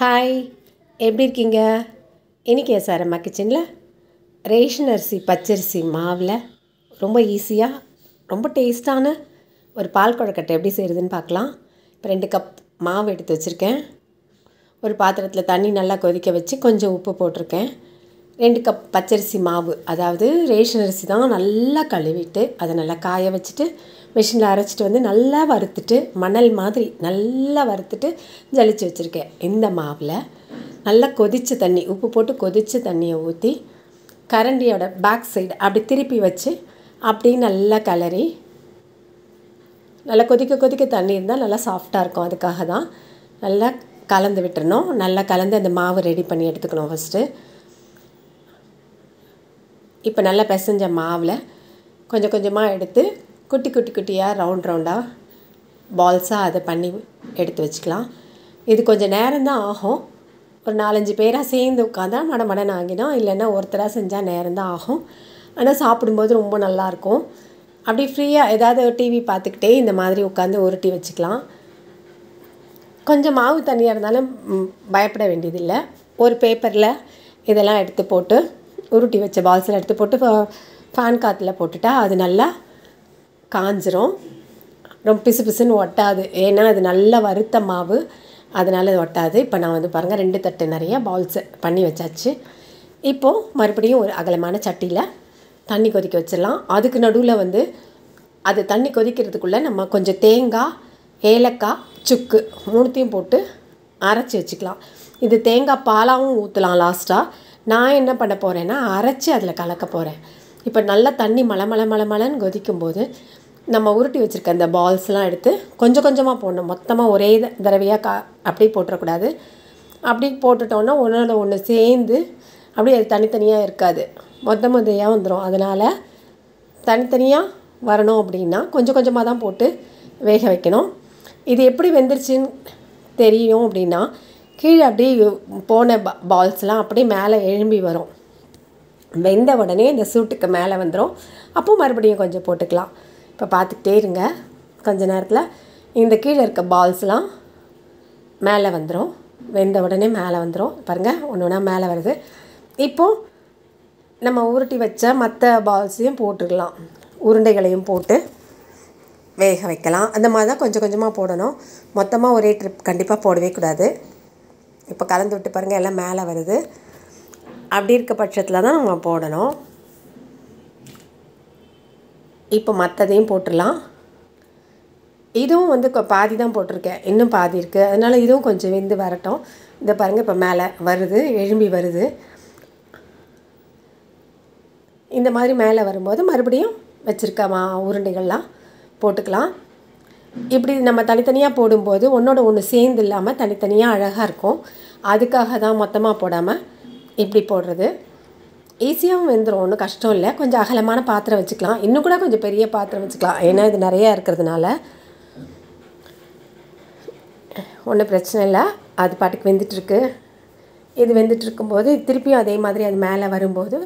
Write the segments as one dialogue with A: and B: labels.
A: Hi எப்படி இருக்கீங்க? இன்றைக்கி சார் அம்மா கிச்சனில் ரேஷன் அரிசி பச்சரிசி மாவில் ரொம்ப ஈஸியாக ரொம்ப டேஸ்ட்டான ஒரு பால் குழக்கட்டை எப்படி செய்கிறதுன்னு பார்க்கலாம். இப்போ ரெண்டு கப் மாவு எடுத்து வச்சுருக்கேன். ஒரு பாத்திரத்தில் தண்ணி நல்லா கொதிக்க வச்சு கொஞ்சம் உப்பு போட்டிருக்கேன். ரெண்டு கப் பச்சரிசி மாவு அதாவது ரேஷன் அரிசி தான் நல்லா கழுவிட்டு அதை நல்லா காய வச்சுட்டு மிஷினில் அரைச்சிட்டு வந்து நல்லா வறுத்துட்டு மணல் மாதிரி நல்லா வறுத்துட்டு ஜலிச்சு வச்சுருக்கேன். இந்த மாவில் நல்லா கொதித்த தண்ணி உப்பு போட்டு கொதித்த தண்ணியை ஊற்றி கரண்டியோட பேக் சைடு அப்படி திருப்பி வச்சு அப்படி நல்லா கிளறி நல்லா கொதிக்க கொதிக்க தண்ணி இருந்தால் நல்லா சாஃப்டாக இருக்கும். அதுக்காக தான் நல்லா கலந்து விட்டுறணும். நல்லா கலந்து அந்த மாவு ரெடி பண்ணி எடுத்துக்கணும் ஃபஸ்ட்டு இப்போ நல்லா பிசைஞ்ச மாவில் கொஞ்சம் கொஞ்சமாக எடுத்து குட்டி குட்டி குட்டியாக ரவுண்ட் ரவுண்டாக பால்ஸாக அதை பண்ணி எடுத்து வச்சுக்கலாம். இது கொஞ்சம் நேரம்தான் ஆகும். ஒரு நாலஞ்சு பேராக சேர்ந்து உட்காந்தா மட மடன்னு ஆகிடும். இல்லைன்னா ஒருத்தராக செஞ்சால் நேரம்தான் ஆகும். ஆனால் சாப்பிடும்போது ரொம்ப நல்லாயிருக்கும் அப்படி ஃப்ரீயாக ஏதாவது டிவி பார்த்துக்கிட்டே இந்த மாதிரி உட்காந்து உருட்டி வச்சுக்கலாம். கொஞ்சம் மாவு தண்ணியாக இருந்தாலும் பயப்பட வேண்டியதில்லை. ஒரு பேப்பரில் இதெல்லாம் எடுத்து போட்டு உருட்டி வச்ச பால்ஸில் எடுத்து போட்டு ஃபேன் காற்றுல போட்டுட்டா அது நல்லா காஞ்சிரும். ரொம்ப பிசு பிசுன்னு ஒட்டாது. ஏன்னா அது நல்லா வறுத்த மாவு. அதனால் அது ஒட்டாது. இப்போ நான் வந்து பாருங்கள் ரெண்டு தட்டு நிறைய பால்ஸ் பண்ணி வச்சாச்சு. இப்போது மறுபடியும் ஒரு அகலமான சட்டியில் தண்ணி கொதிக்க வச்சிடலாம். அதுக்கு நடுவில் வந்து அது தண்ணி கொதிக்கிறதுக்குள்ளே நம்ம கொஞ்சம் தேங்காய் ஏலக்காய் சுக்கு மூணுத்தையும் போட்டு அரைச்சி வச்சுக்கலாம். இது தேங்காய் பாலாவும் ஊற்றலாம் லாஸ்ட்டாக நான் என்ன பண்ண போகிறேன்னா அரைச்சி அதில் கலக்க போகிறேன் இப்போ நல்லா தண்ணி மலை மலை மலை மலைன்னு கொதிக்கும்போது நம்ம உருட்டி வச்சுருக்க அந்த பால்ஸ்லாம் எடுத்து கொஞ்சம் கொஞ்சமாக போடணும். மொத்தமாக ஒரே த- தடவையாக கா அப்படியே போட்டுறக்கூடாது. அப்படி போட்டுட்டோன்னா ஒன்றோட ஒன்று சேர்ந்து அப்படியே அது தனித்தனியாக இருக்காது. மொத்த மொத்தையாக வந்துடும் அதனால் தனித்தனியாக வரணும் அப்படின்னா கொஞ்சம் கொஞ்சமாக தான் போட்டு வேக வைக்கணும். இது எப்படி வெந்துருச்சுன்னு தெரியும் அப்படின்னா கீழே அப்படியே போன பா பால்ஸ்லாம் அப்படியே மேலே எழும்பி வரும். வெந்த உடனே இந்த சூட்டுக்கு மேலே வந்துடும் அப்போ மறுபடியும் கொஞ்சம் போட்டுக்கலாம். இப்போ பார்த்துக்கிட்டே இருங்க. கொஞ்ச நேரத்தில் இந்த கீழே இருக்க பால்ஸ்லாம் மேலே வந்துடும் வெந்த உடனே மேலே வந்துடும் பாருங்கள் ஒன்று ஒன்றா மேலே வருது. இப்போது நம்ம உருட்டி வச்ச மற்ற பால்ஸையும் போட்டுக்கலாம். உருண்டைகளையும் போட்டு வேக வைக்கலாம். அந்த மாதிரி தான் கொஞ்சம் கொஞ்சமாக போடணும். மொத்தமாக ஒரே ட்ரிப் கண்டிப்பாக போடவே கூடாது. இப்போ கலந்து விட்டு பாருங்கள் எல்லாம் மேலே வருது. அப்படி இருக்க பட்சத்தில் தான் நம்ம போடணும். இப்போ மற்றதையும் போட்டுடலாம். இதுவும் வந்து பாதி தான் போட்டிருக்கேன். இன்னும் பாதி இருக்குது அதனால் இதுவும் கொஞ்சம் வெந்து வரட்டும். இதை பாருங்கள் இப்போ மேலே வருது எழும்பி வருது. இந்த மாதிரி மேலே வரும்போது மறுபடியும் வச்சுருக்க மா உருண்டைகள்லாம் போட்டுக்கலாம். இப்படி நம்ம தனித்தனியாக போடும்போது ஒன்றோட ஒன்று சேர்ந்து இல்லாமல் தனித்தனியாக அழகாக இருக்கும். அதுக்காக தான் மொத்தமாக போடாமல் இப்படி போடுறது. ஈஸியாகவும் வெந்துடும் ஒன்றும் கஷ்டம் இல்லை. கொஞ்சம் அகலமான பாத்திரம் வச்சுக்கலாம். இன்னும் கூட கொஞ்சம் பெரிய பாத்திரம் வச்சுக்கலாம். ஏன்னா இது நிறையா இருக்கிறதுனால. ஒன்றும் பிரச்சனை இல்லை. அது பாட்டுக்கு வெந்துட்டுருக்கு. இது வெந்துட்டு இருக்கும்போது திருப்பியும் அதே மாதிரி அது மேலே வரும்போது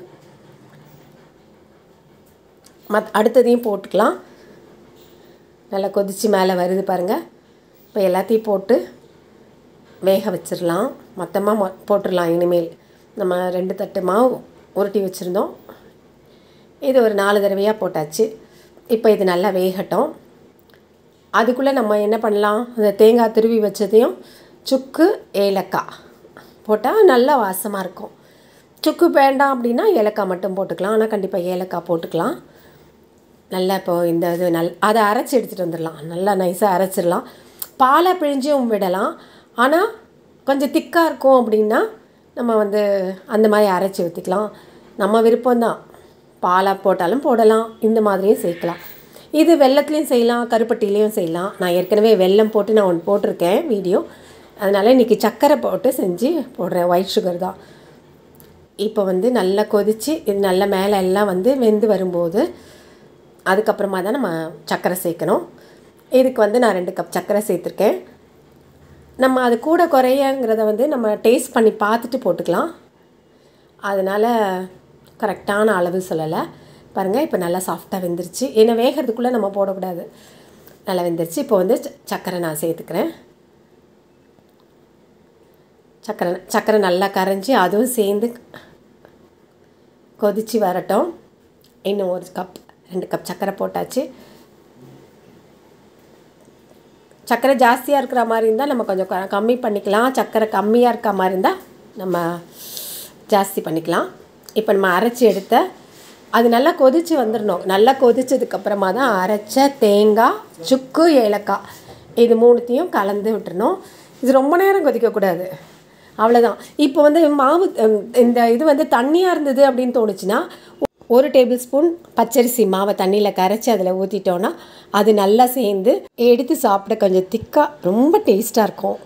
A: மத் அடுத்ததையும் போட்டுக்கலாம். நல்லா கொதித்து மேலே வருது பாருங்கள் இப்போ எல்லாத்தையும் போட்டு வேக வச்சிடலாம். மொத்தமாக மொ போட்டுடலாம் இனிமேல். நம்ம ரெண்டு தட்டு மாவு உருட்டி வச்சுருந்தோம். இது ஒரு நாலு தடவையாக போட்டாச்சு. இப்போ இது நல்லா வேகட்டும். அதுக்குள்ளே நம்ம என்ன பண்ணலாம்? அந்த தேங்காய் துருவி வச்சதையும் சுக்கு ஏலக்காய் போட்டால் நல்லா வாசமாக இருக்கும். சுக்கு வேண்டாம் அப்படின்னா ஏலக்காய் மட்டும் போட்டுக்கலாம். ஆனால் கண்டிப்பாக ஏலக்காய் போட்டுக்கலாம். நல்லா இப்போ இந்த இது நல் அதை அரைச்சி எடுத்துகிட்டு வந்துடலாம். நல்லா நைஸாக அரைச்சிடலாம். பாலை பிழிஞ்சும் விடலாம். ஆனால் கொஞ்சம் திக்காக இருக்கும் அப்படின்னா நம்ம வந்து அந்த மாதிரி அரைச்சி ஊற்றிக்கலாம் நம்ம விருப்பம்தான் பாலை போட்டாலும் போடலாம். இந்த மாதிரியும் சேர்க்கலாம். இது வெள்ளத்துலேயும் செய்யலாம் கருப்பட்டிலையும் செய்யலாம். நான் ஏற்கனவே வெல்லம் போட்டு நான் ஒன்று போட்டிருக்கேன் வீடியோ. அதனால் இன்றைக்கி சர்க்கரை போட்டு செஞ்சு போடுறேன் ஒயிட் சுகர் தான். இப்போ வந்து நல்லா கொதித்து இது நல்லா மேலே எல்லாம் வந்து வெந்து வரும்போது அதுக்கப்புறமா தான் நம்ம சர்க்கரை சேர்க்கணும். இதுக்கு வந்து நான் ரெண்டு கப் சர்க்கரை சேர்த்துருக்கேன். நம்ம அது கூட குறையங்கிறத வந்து நம்ம டேஸ்ட் பண்ணி பார்த்துட்டு போட்டுக்கலாம். அதனால் கரெக்டான அளவு சொல்லலை. பாருங்கள் இப்போ நல்லா சாஃப்டாக வெந்துருச்சு. ஏன்னா வேகிறதுக்குள்ளே நம்ம போடக்கூடாது. நல்லா வெந்துருச்சு. இப்போ வந்து ச- சர்க்கரை நான் சேர்த்துக்கிறேன். சக்கரை சக்கரை நல்லா கரைஞ்சி அதுவும் சேர்ந்து கொதித்து வரட்டும். இன்னும் ஒரு கப் ரெண்டு கப் சக்கரை போட்டாச்சு. சக்கரை ஜாஸ்தியாக இருக்கிற மாதிரி இருந்தால் நம்ம கொஞ்சம் கம்மி பண்ணிக்கலாம். சக்கரை கம்மியாக இருக்க மாதிரி இருந்தால் நம்ம ஜாஸ்தி பண்ணிக்கலாம். இப்போ நம்ம அரைச்சி எடுத்த அது நல்லா கொதித்து வந்துடணும் நல்லா கொதிச்சதுக்கப்புறமா தான் அரைச்ச தேங்காய் சுக்கு ஏலக்காய் இது மூணுத்தையும் கலந்து விட்டுறணும். இது ரொம்ப நேரம் கொதிக்கக்கூடாது. அவ்வளோதான் இப்போ வந்து மாவு இந்த இது வந்து தண்ணியாக இருந்தது அப்படின்னு தோணுச்சுன்னா ஒரு டேபிள் ஸ்பூன் பச்சரிசி மாவை தண்ணியில் கரைச்சி அதில் ஊற்றிட்டோன்னா அது நல்லா சேர்ந்து எடுத்து சாப்பிட கொஞ்சம் திக்காக ரொம்ப டேஸ்ட்டாக இருக்கும்.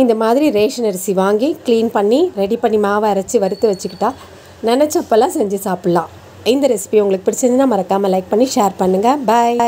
A: இந்த மாதிரி ரேஷன் அரிசி வாங்கி க்ளீன் பண்ணி ரெடி பண்ணி மாவை அரைச்சி வறுத்து வச்சுக்கிட்டா நினச்சப்பெல்லாம் செஞ்சு சாப்பிட்லாம். இந்த ரெசிபி உங்களுக்கு பிடிச்சிருந்தா மறக்காமல் லைக் பண்ணி ஷேர் பண்ணுங்கள் பாய்